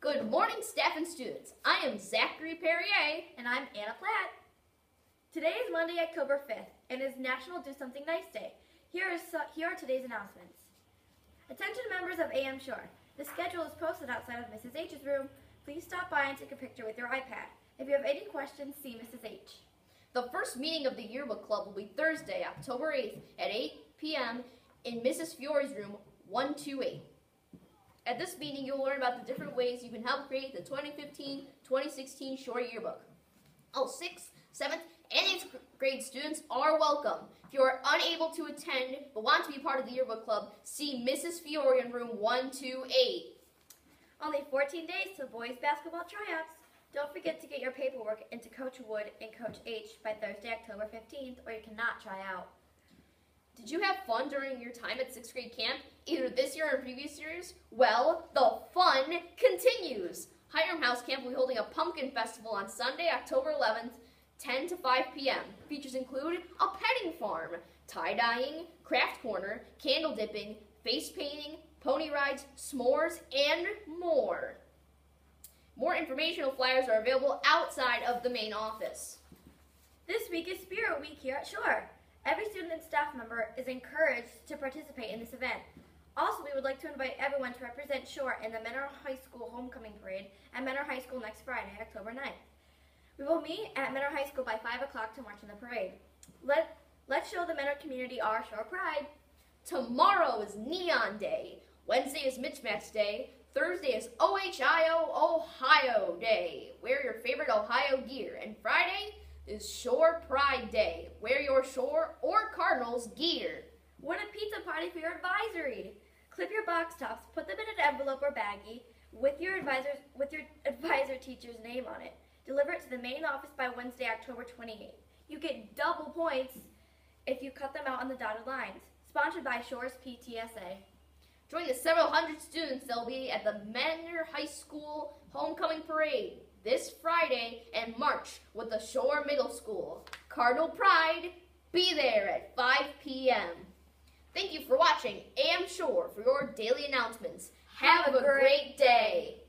Good morning, staff and students. I am Zachary Perrier. And I'm Anna Platt. Today is Monday, October 5th, and is National Do Something Nice Day. Here, is, here are today's announcements. Attention members of AM Shore. The schedule is posted outside of Mrs. H's room. Please stop by and take a picture with your iPad. If you have any questions, see Mrs. H. The first meeting of the Yearbook Club will be Thursday, October 8th at 8 p.m. in Mrs. Fiore's room 128. At this meeting, you'll learn about the different ways you can help create the 2015-2016 Shore Yearbook. All 6th, 7th, and 8th grade students are welcome. If you are unable to attend but want to be part of the Yearbook Club, see Mrs. Fiore in room 128. Only 14 days till boys basketball tryouts. Don't forget to get your paperwork into Coach Wood and Coach H by Thursday, October 15th, or you cannot try out. Did you have fun during your time at sixth grade camp, either this year or previous years? Well, the fun continues. Hiram House Camp will be holding a pumpkin festival on Sunday, October 11th, 10 to 5 p.m. Features include a petting farm, tie-dyeing, craft corner, candle dipping, face painting, pony rides, s'mores, and more. More informational flyers are available outside of the main office. This week is Spirit Week here at Shore. Every student and staff member is encouraged to participate in this event. Also, we would like to invite everyone to represent Shore in the Mentor High School Homecoming Parade at Mentor High School next Friday, October 9th. We will meet at Mentor High School by 5 o'clock to march in the parade. Let, let's show the Mentor community our Shore pride. Tomorrow is Neon Day. Wednesday is Mismatch Day. Thursday is OHIO Ohio Day. Wear your favorite Ohio gear. And Friday is Shore Pride Day. Wear your Shore or Cardinals gear. Win a pizza party for your advisory. Clip your box tops, put them in an envelope or baggie with your advisor's with your advisor teacher's name on it. Deliver it to the main office by Wednesday, October 28th. You get double points if you cut them out on the dotted lines. Sponsored by Shores PTSA. Join the several hundred students that will be at the Mentor High School Homecoming Parade this Friday and march with the Shore Middle School. Cardinal Pride, be there at 5 p.m. Thank you for watching AM Shore for your daily announcements. Have, Have a great day.